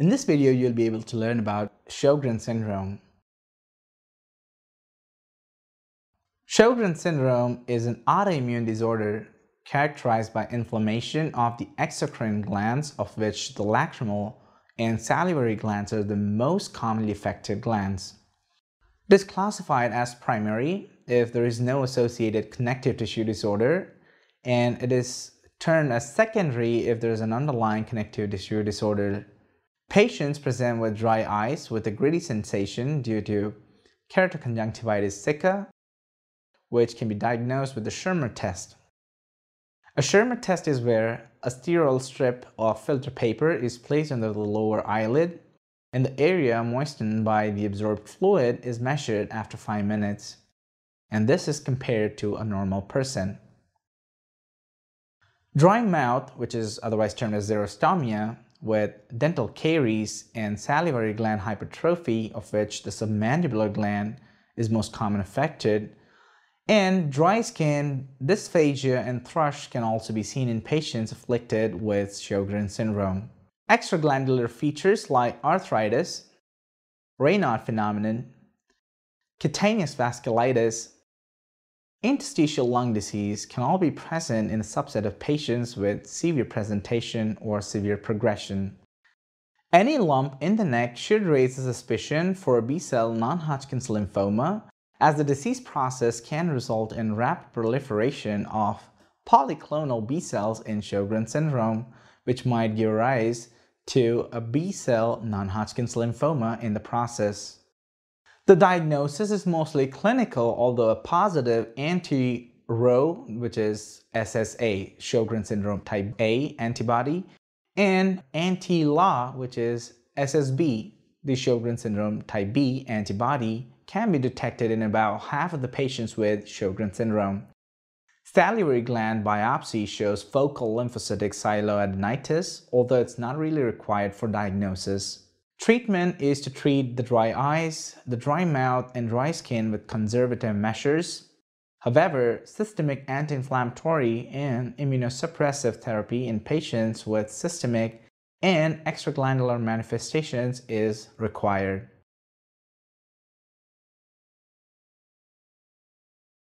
In this video, you'll be able to learn about Sjogren syndrome. Sjogren syndrome is an autoimmune disorder characterized by inflammation of the exocrine glands of which the lacrimal and salivary glands are the most commonly affected glands. It is classified as primary if there is no associated connective tissue disorder and it is termed as secondary if there is an underlying connective tissue disorder. Patients present with dry eyes with a gritty sensation due to keratoconjunctivitis sicca, which can be diagnosed with the Schirmer test. A Schirmer test is where a sterile strip of filter paper is placed under the lower eyelid and the area moistened by the absorbed fluid is measured after 5 minutes. And this is compared to a normal person. Dry mouth, which is otherwise termed as xerostomia, with dental caries and salivary gland hypertrophy, of which the submandibular gland is most common affected, and dry skin, dysphagia, and thrush can also be seen in patients afflicted with Sjogren syndrome. Extraglandular features like arthritis, Raynaud phenomenon, cutaneous vasculitis, interstitial lung disease can all be present in a subset of patients with severe presentation or severe progression. Any lump in the neck should raise a suspicion for a B-cell non-Hodgkin's lymphoma as the disease process can result in rapid proliferation of polyclonal B cells in Sjogren syndrome, which might give rise to a B cell non-Hodgkin's lymphoma in the process. The diagnosis is mostly clinical, although a positive anti-Ro, which is SSA, Sjogren syndrome type A antibody, and anti-La, which is SSB, the Sjogren syndrome type B antibody, can be detected in about half of the patients with Sjogren syndrome. Salivary gland biopsy shows focal lymphocytic sialoadenitis, although it's not really required for diagnosis. Treatment is to treat the dry eyes, the dry mouth, and dry skin with conservative measures. However, systemic anti-inflammatory and immunosuppressive therapy in patients with systemic and extraglandular manifestations is required.